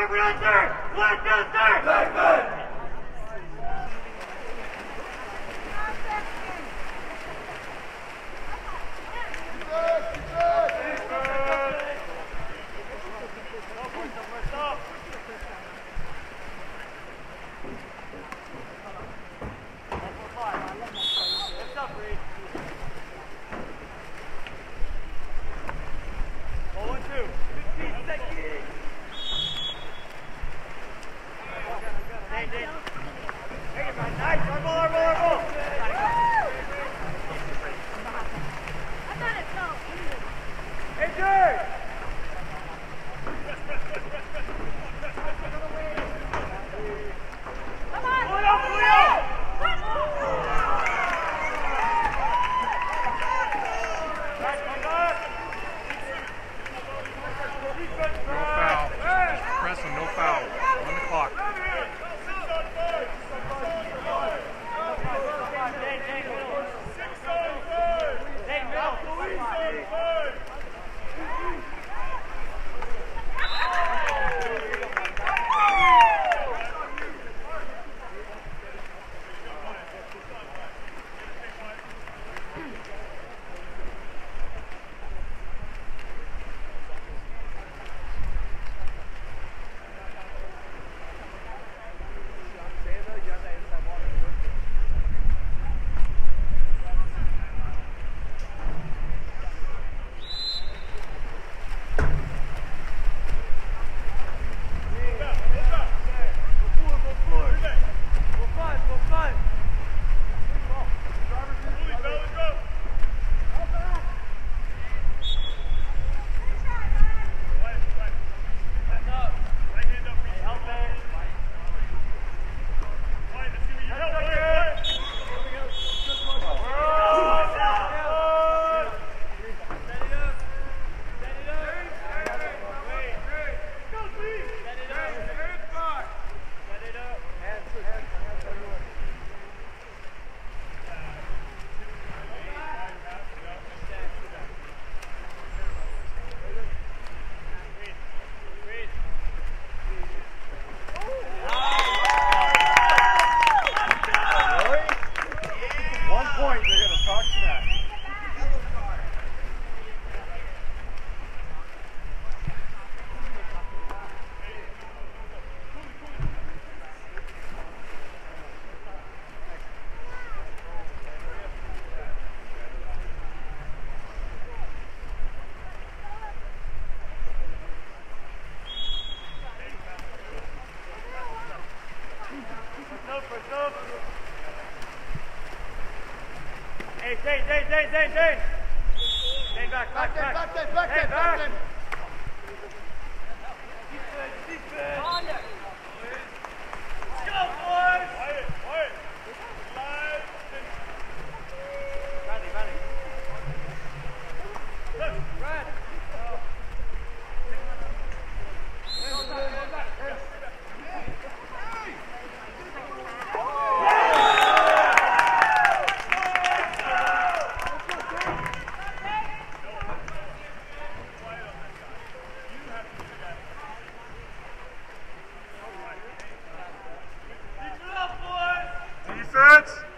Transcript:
Let's go, One, two, three. Bang, bang. Hey! Hey, Zane, Zane, Zane, Zane, Zane! back, back, back! Back, parents